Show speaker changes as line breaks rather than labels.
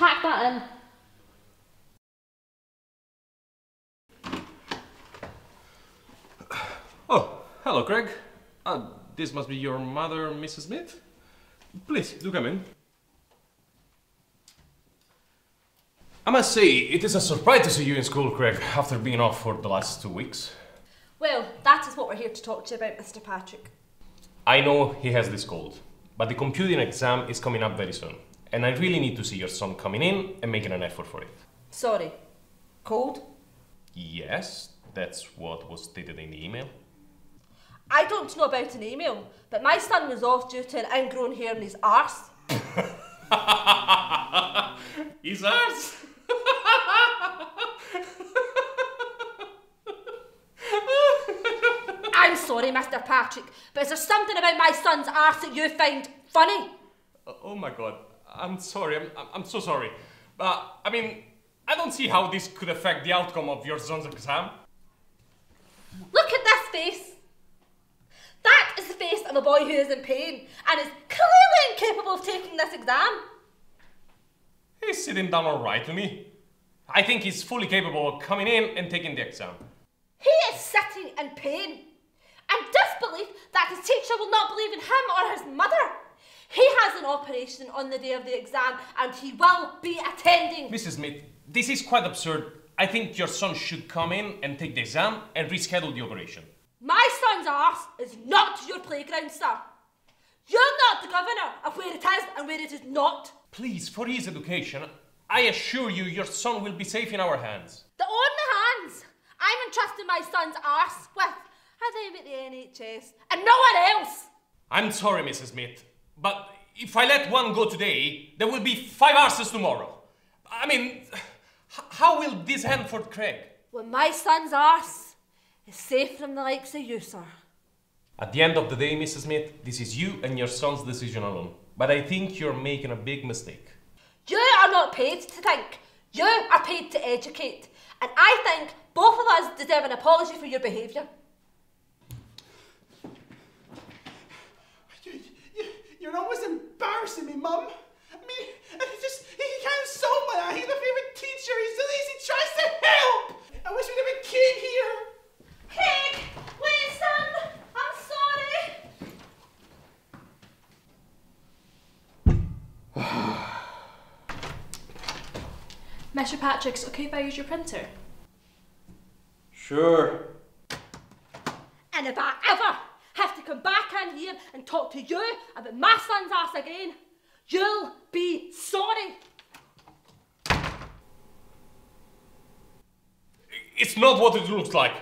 pack that in.
Oh, hello, Craig. Uh, this must be your mother, Mrs. Smith. Please, do come in. I must say, it is a surprise to see you in school, Craig, after being off for the last two weeks.
Well, that is what we're here to talk to you about, Mr. Patrick.
I know he has this cold, but the computing exam is coming up very soon, and I really need to see your son coming in and making an effort for it.
Sorry. Cold?
Yes, that's what was stated in the email.
I don't know about an email, but my son was off due to an ingrown hair in his arse.
His arse?
I'm sorry, Mr. Patrick, but is there something about my son's arse that you find funny?
Oh, oh my god, I'm sorry, I'm, I'm- so sorry. But, I mean, I don't see how this could affect the outcome of your son's exam.
Look at this face. That is the face of a boy who is in pain and is clearly incapable of taking this exam.
He's sitting down alright to me. I think he's fully capable of coming in and taking the exam.
He is sitting in pain and disbelief that his teacher will not believe in him or his mother. He has an operation on the day of the exam and he will be attending.
Mrs. Smith, this is quite absurd. I think your son should come in and take the exam and reschedule the operation.
My son's arse is not your playground, sir. You're not the governor of where it is and where it is not.
Please, for his education, I assure you your son will be safe in our hands.
The only hands I'm entrusting my son's arse with are them at the NHS and no one else.
I'm sorry, Mrs. Smith, but if I let one go today, there will be five arses tomorrow. I mean, how will this end for Craig?
When my son's arse is safe from the likes of you, sir.
At the end of the day, Mrs. Smith, this is you and your son's decision alone. But I think you're making a big mistake.
You are not paid to think. You are paid to educate. And I think both of us deserve an apology for your behaviour.
You, you, you're always embarrassing me, Mum. I mean, he just, he can't sew my eye. He's my favourite teacher. He's the least he tries to help. I wish we never came here.
Craig! Winston! I'm sorry!
Mr. Patrick's okay if I use your printer?
Sure.
And if I ever have to come back in here and talk to you about my son's ass again, you'll be sorry.
It's not what it looks like.